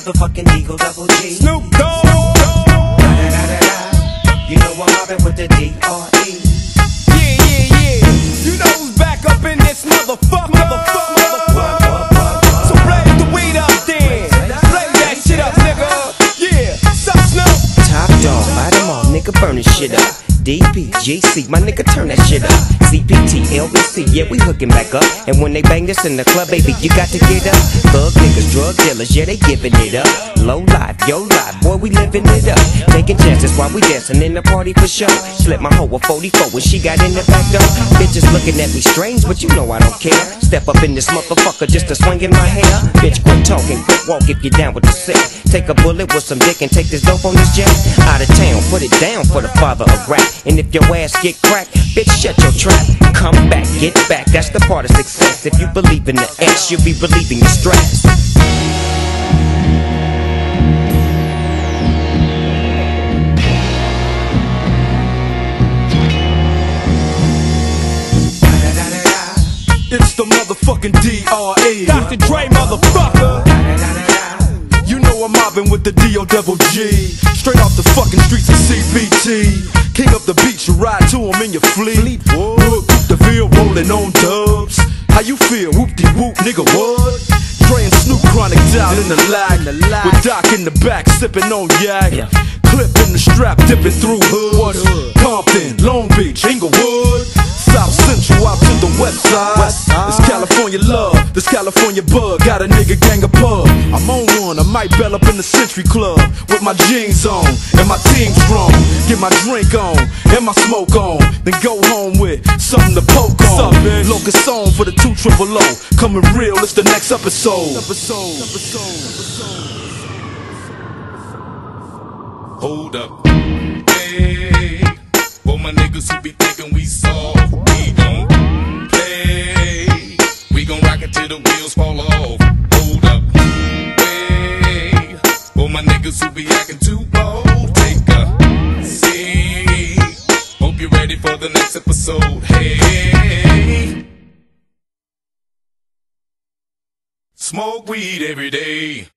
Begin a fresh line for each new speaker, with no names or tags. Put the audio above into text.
motherfucking D.O. Double G.
Snoop Dogg.
Da-da-da-da-da. You know I'm mobbing with the D-R-E.
Yeah, yeah, yeah. You know who's back up in this motherfucker. Motherfucker, motherfucker. So blaze the weed up then. Blaze that shit up, nigga. Yeah. Sup, Snoop?
Top dog, bite them all, nigga, burn this shit up. DPGC, my nigga, turn that shit up. CPT, LBC, yeah, we hooking back up. And when they bang this in the club, baby, you got to get up. Thug niggas, drug dealers, yeah, they giving it up. Low life, yo life, boy, we living it up. Taking chances while we dancing in the party for sure. Slip my hoe a 44 when she got in the back door. Bitches looking at me strange, but you know I don't care. Step up in this motherfucker just to swing in my hair. Bitch, quit talking, quit walk if you're down with the sick. Take a bullet with some dick and take this dope on this jet. Out of town, put it down for the father of rap. And if your ass get cracked, bitch, shut your trap. Come get back, that's the part of success. If you believe in the X, you'll be relieving your stress.
It's the motherfucking DRE. Dr. Dre, motherfucker. You know I'm mobbing with the D.O. double G. Straight off the fucking streets of CPT. King up the beach, you ride to him in your fleet. Rolling on dubs. How you feel? Whoop de whoop, nigga, what? And Snoop Chronic down in the lag. With Doc in the back, sipping on yak. Clip in the strap, dipping through hoods. Compton, Long Beach, Inglewood. South Central out to the west side. This California love, this California bug. Got a nigga gang of pub. I'm on might bell up in the Century Club with my jeans on and my team strong. Get my drink on and my smoke on, then go home with something to poke on. Locus song for the two triple O. Coming real, it's the next episode. Episode.
Hold up. Hey, for my niggas who be thinking we soft, we gon' play. We gon' rock it till the wheels fall off. For my niggas who be acting too bold, take a seat. Hope you're ready for the next episode. Hey. Smoke weed every day.